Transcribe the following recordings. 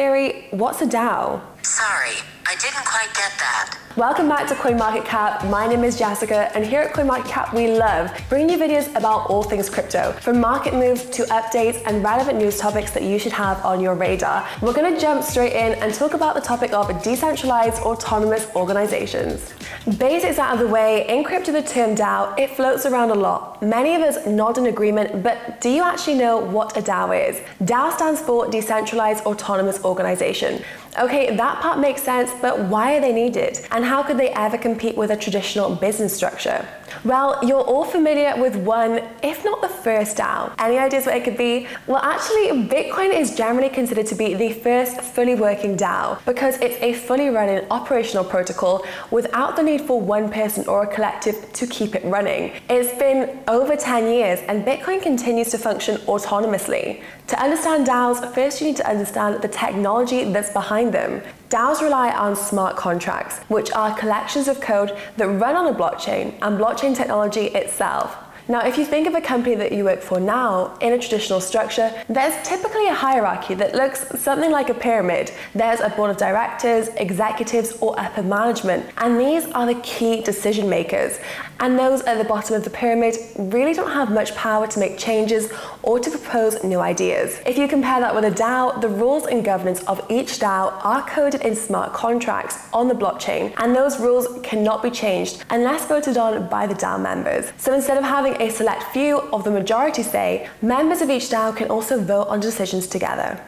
Siri, what's a DAO? Sorry, I didn't quite get that. Welcome back to CoinMarketCap. My name is Jessica, and here at CoinMarketCap, we love bringing you videos about all things crypto, from market moves to updates and relevant news topics that you should have on your radar. We're going to jump straight in and talk about the topic of decentralized autonomous organizations. Basics out of the way, in crypto, the term DAO, it floats around a lot. Many of us nod in agreement, but do you actually know what a DAO is? DAO stands for Decentralized Autonomous Organization. Okay, that part makes sense, but why are they needed? And how could they ever compete with a traditional business structure? Well, you're all familiar with one, if not the first DAO. Any ideas what it could be? Well, actually, Bitcoin is generally considered to be the first fully working DAO because it's a fully running operational protocol without the need for one person or a collective to keep it running. It's been over 10 years and Bitcoin continues to function autonomously. To understand DAOs, first you need to understand the technology that's behind them. DAOs rely on smart contracts, which are collections of code that run on a blockchain and blockchain technology itself. Now, if you think of a company that you work for now in a traditional structure, there's typically a hierarchy that looks something like a pyramid. There's a board of directors, executives, or upper management, and these are the key decision makers. And those at the bottom of the pyramid really don't have much power to make changes or to propose new ideas. If you compare that with a DAO, the rules and governance of each DAO are coded in smart contracts on the blockchain, and those rules cannot be changed unless voted on by the DAO members. So instead of having a select few of the majority say, members of each DAO can also vote on decisions together.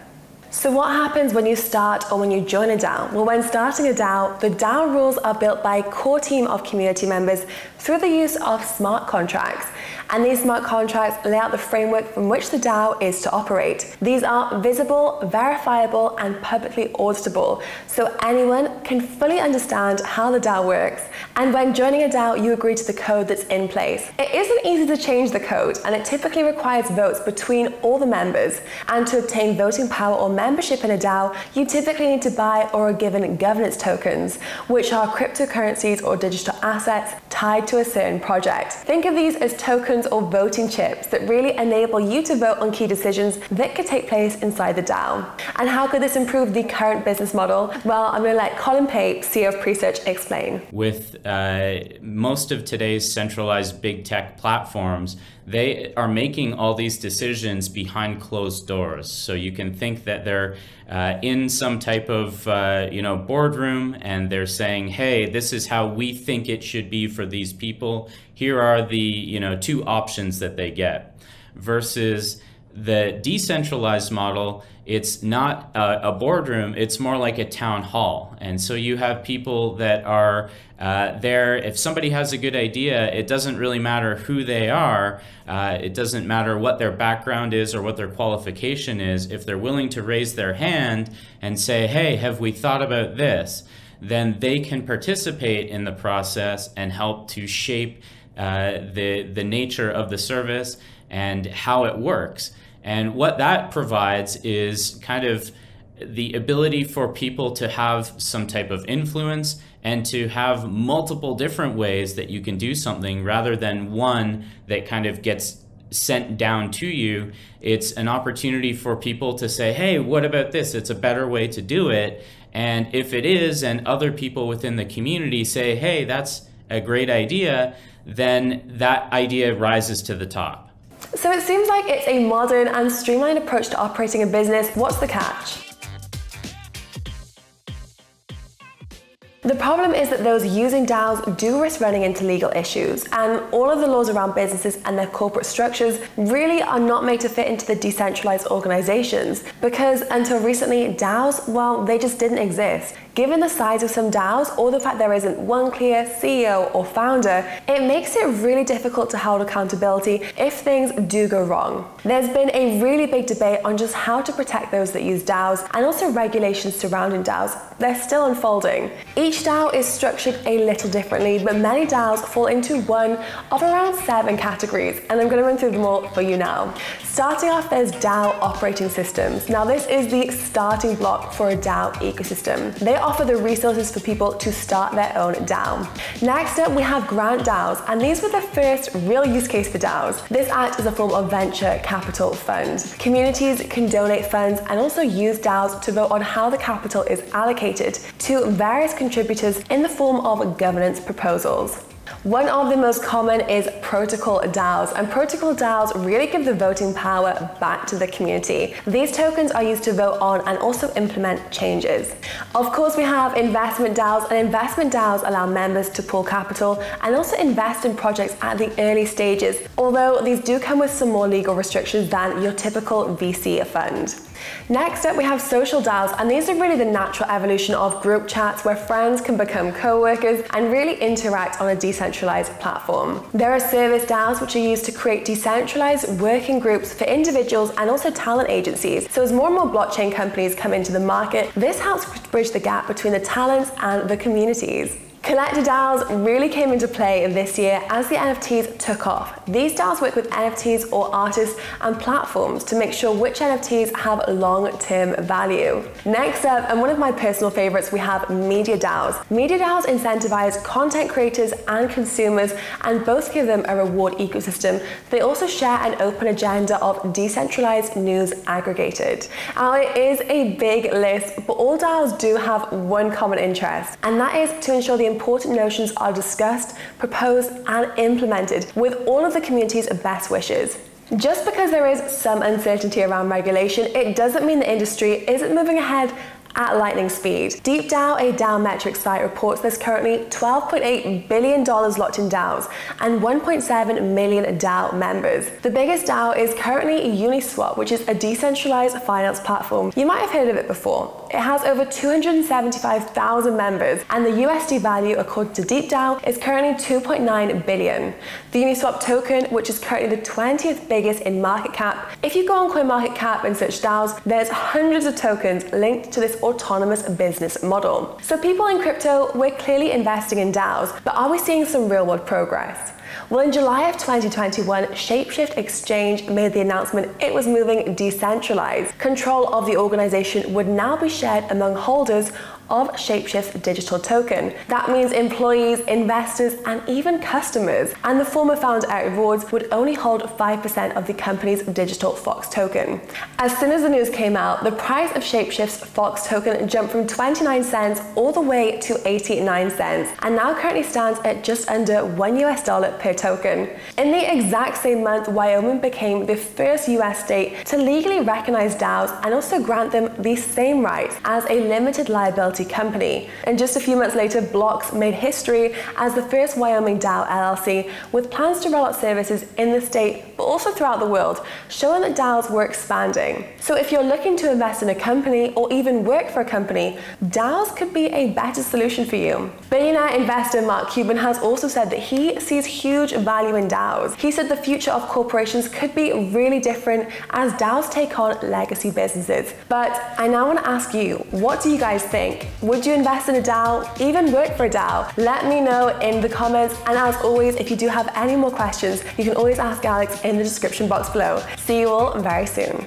So what happens when you start or when you join a DAO? Well, when starting a DAO, the DAO rules are built by a core team of community members through the use of smart contracts. And these smart contracts lay out the framework from which the DAO is to operate. These are visible, verifiable, and publicly auditable, so anyone can fully understand how the DAO works. And when joining a DAO, you agree to the code that's in place. It isn't easy to change the code, and it typically requires votes between all the members. And to obtain voting power or membership in a DAO, you typically need to buy or are given governance tokens, which are cryptocurrencies or digital assets tied to a certain project. Think of these as tokens or voting chips that really enable you to vote on key decisions that could take place inside the DAO. And how could this improve the current business model? Well, I'm going to let Colin Pape, CEO of Presearch, explain. With uh, most of today's centralized big tech platforms, they are making all these decisions behind closed doors. So you can think that they're uh, in some type of uh, you know boardroom and they're saying, "Hey, this is how we think it should be for these people. Here are the you know two options that they get." Versus the decentralized model, it's not a, a, boardroom, it's more like a town hall. And so you have people that are uh, there. If somebody has a good idea, it doesn't really matter who they are, uh, it doesn't matter what their background is or what their qualification is. If they're willing to raise their hand and say, hey, have we thought about this? Then they can participate in the process and help to shape uh, the, the nature of the service and how it works. And what that provides is kind of the ability for people to have some type of influence and to have multiple different ways that you can do something rather than one that kind of gets sent down to you. It's an opportunity for people to say, hey, what about this? It's a better way to do it. And if it is, and other people within the community say, hey, that's a great idea, then that idea rises to the top. So it seems like it's a modern and streamlined approach to operating a business. What's the catch? The problem is that those using DAOs do risk running into legal issues, and all of the laws around businesses and their corporate structures really are not made to fit into the decentralized organizations because until recently, DAOs, well, they just didn't exist. Given the size of some DAOs or the fact there isn't one clear CEO or founder, it makes it really difficult to hold accountability if things do go wrong. There's been a really big debate on just how to protect those that use DAOs and also regulations surrounding DAOs. They're still unfolding. Each DAO is structured a little differently, but many DAOs fall into one of around seven categories, and I'm going to run through them all for you now. Starting off, there's DAO operating systems. Now, this is the starting block for a DAO ecosystem. They offer the resources for people to start their own DAO. Next up, we have grant DAOs, and these were the first real use case for DAOs. This acts as a form of venture capital fund. Communities can donate funds and also use DAOs to vote on how the capital is allocated to various contributors in the form of governance proposals. One of the most common is protocol DAOs, and protocol DAOs really give the voting power back to the community. These tokens are used to vote on and also implement changes. Of course, we have investment DAOs, and investment DAOs allow members to pool capital and also invest in projects at the early stages, although these do come with some more legal restrictions than your typical VC fund. Next up, we have social DAOs, and these are really the natural evolution of group chats where friends can become co-workers and really interact on a decentralized platform. There are service DAOs which are used to create decentralized working groups for individuals and also talent agencies. So as more and more blockchain companies come into the market, this helps bridge the gap between the talents and the communities. Collector DAOs really came into play this year as the NFTs took off. These DAOs work with NFTs or artists and platforms to make sure which NFTs have long-term value. Next up, and one of my personal favorites, we have Media DAOs. Media DAOs incentivize content creators and consumers and both give them a reward ecosystem. They also share an open agenda of decentralized news aggregated. Now it is a big list, but all DAOs do have one common interest, and that is to ensure the important notions are discussed, proposed, and implemented with all of the community's best wishes. Just because there is some uncertainty around regulation, it doesn't mean the industry isn't moving ahead at lightning speed. DeepDAO, a DAO metrics site, reports there's currently $12.8 billion locked in DAOs and 1.7 million DAO members. The biggest DAO is currently Uniswap, which is a decentralized finance platform. You might have heard of it before. It has over 275,000 members, and the USD value, according to DeepDAO, is currently 2.9 billion. The Uniswap token, which is currently the 20th biggest in market cap, if you go on CoinMarketCap and search DAOs, there's hundreds of tokens linked to this autonomous business model. So people in crypto, we're clearly investing in DAOs, but are we seeing some real world progress? Well, in July of 2021, Shapeshift Exchange made the announcement it was moving decentralized. Control of the organization would now be shared among holders of Shapeshift's digital token. That means employees, investors, and even customers. And the former founder Erik Voorhees would only hold 5% of the company's digital Fox token. As soon as the news came out, the price of Shapeshift's Fox token jumped from 29 cents all the way to 89 cents, and now currently stands at just under 1 US dollar per token. In the exact same month, Wyoming became the first US state to legally recognize DAOs and also grant them the same rights as a limited liability company. And just a few months later, Blocks made history as the first Wyoming DAO LLC with plans to roll out services in the state, but also throughout the world, showing that DAOs were expanding. So if you're looking to invest in a company or even work for a company, DAOs could be a better solution for you. Billionaire investor Mark Cuban has also said that he sees huge value in DAOs. He said the future of corporations could be really different as DAOs take on legacy businesses. But I now want to ask you, what do you guys think? Would you invest in a DAO, even work for a DAO? Let me know in the comments. And as always, if you do have any more questions, you can always ask Alex in the description box below. See you all very soon.